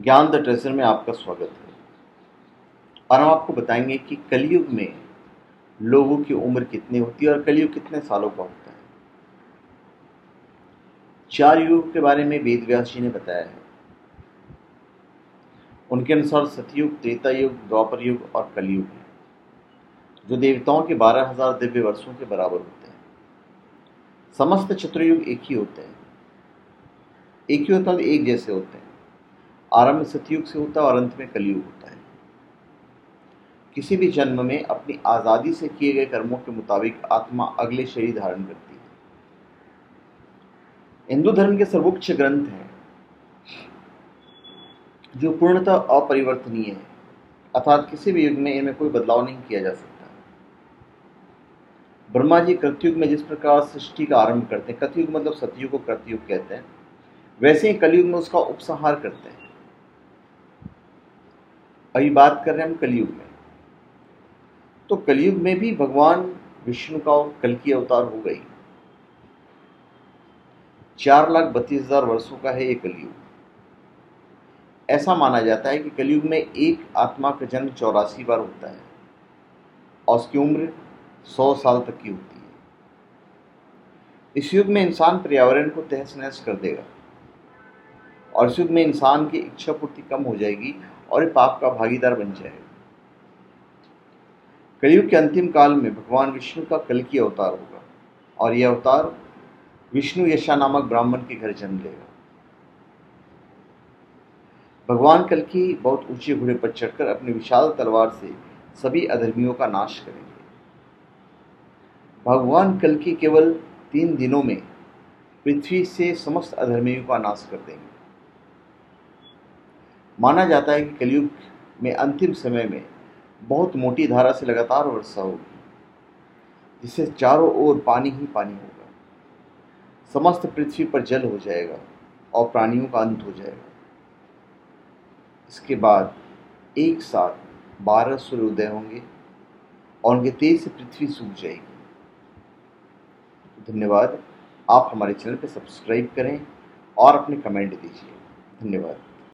ज्ञान the treasure में आपका स्वागत है। और हम आपको बताएँगे कि कलयुग में लोगों की उम्र कितनी होती है और कलयुग कितने सालों का होता है। चार युग के बारे में वेद व्यास जी ने बताया है। उनके अनुसार सतयुग, त्रेता युग, द्वापर युग और कलयुग है, जो देवताओं के बारह हज़ार दिव्य वर्षों के बराबर होते हैं। समस्त चतुर्युग एक ही होते हैं। एक ही होता है एक जैसे होते हैं। आरंभ सतयुग से होता है और अंत में कलयुग होता है। किसी भी जन्म में अपनी आज़ादी से किए गए कर्मों के मुताबिक आत्मा अगले शरीर धारण करती है। हिंदू धर्म के सर्वोच्च ग्रंथ हैं, जो पूर्णतः अपरिवर्तनीय है, अर्थात किसी भी युग में इनमें कोई बदलाव नहीं किया जा सकता। ब्रह्मा जी कृतयुग में जिस प्रकार सृष्टि का आरंभ करते हैं, कतयुग मतलब सतयुग को कृतयुग कहते हैं, वैसे ही कलयुग में उसका उपसंहार करते हैं। अभी बात कर रहे हैं हम कलयुग में। तो कलयुग में भी भगवान विष्णु का कल की अवतार हो गई। चार लाख बत्तीस हज़ार वर्षों का है ये कलयुग। ऐसा माना जाता है कि कलयुग में एक आत्मा का जन्म चौरासी बार होता है और उसकी उम्र सौ साल तक की होती है। इस युग में इंसान पर्यावरण को तहस नहस कर देगा और इस युग में इंसान की इच्छा पूर्ति कम हो जाएगी और पाप का भागीदार बन जाएगा कलयुग के अंतिम काल में भगवान विष्णु का कल की अवतार होगा और यह अवतार विष्णु यशा नामक ब्राह्मण के घर जन्म लेगा। भगवान कल की बहुत ऊँचे घोड़े पर चढ़कर अपनी विशाल तलवार से सभी अधर्मियों का नाश करेंगे। भगवान कल की केवल तीन दिनों में पृथ्वी से समस्त अधर्मियों का नाश कर देंगे। माना जाता है कि कलयुग में अंतिम समय में बहुत मोटी धारा से लगातार वर्षा होगी, जिससे चारों ओर पानी ही पानी होगा। समस्त पृथ्वी पर जल हो जाएगा और प्राणियों का अंत हो जाएगा। इसके बाद एक साथ बारह सूर्योदय होंगे और उनके तेज से पृथ्वी सूख जाएगी। धन्यवाद। आप हमारे चैनल पर सब्सक्राइब करें और अपने कमेंट दीजिए। धन्यवाद।